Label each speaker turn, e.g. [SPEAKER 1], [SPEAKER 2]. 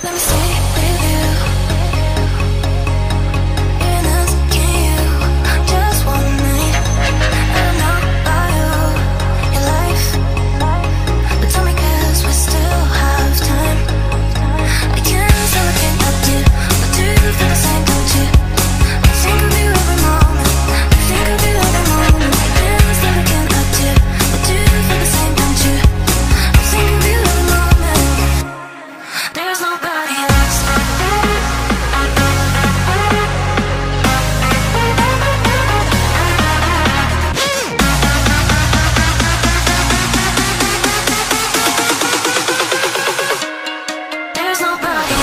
[SPEAKER 1] Let me say high.